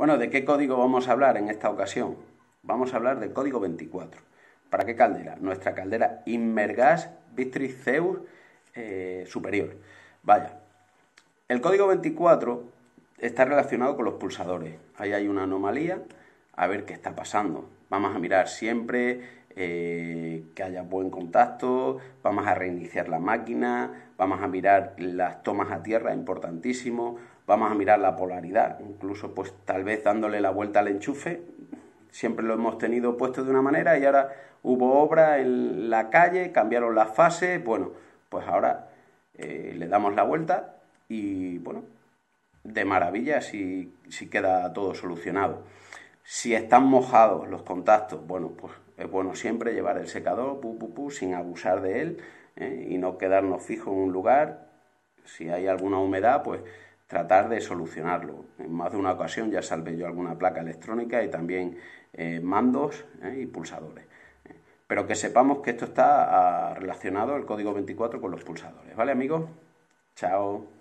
Bueno, ¿de qué código vamos a hablar en esta ocasión? Vamos a hablar del código 24. ¿Para qué caldera? Nuestra caldera Inmergas Victrix Zeus eh, superior. Vaya, el código 24 está relacionado con los pulsadores. Ahí hay una anomalía, a ver qué está pasando. Vamos a mirar siempre eh, que haya buen contacto, vamos a reiniciar la máquina, vamos a mirar las tomas a tierra, importantísimo, vamos a mirar la polaridad, incluso pues tal vez dándole la vuelta al enchufe, siempre lo hemos tenido puesto de una manera y ahora hubo obra en la calle, cambiaron las fases, bueno, pues ahora eh, le damos la vuelta y bueno, de maravilla si, si queda todo solucionado. Si están mojados los contactos, bueno, pues es bueno siempre llevar el secador pu, sin abusar de él ¿eh? y no quedarnos fijos en un lugar. Si hay alguna humedad, pues tratar de solucionarlo. En más de una ocasión ya salvé yo alguna placa electrónica y también eh, mandos ¿eh? y pulsadores. Pero que sepamos que esto está ah, relacionado, el código 24, con los pulsadores. ¿Vale, amigos? Chao.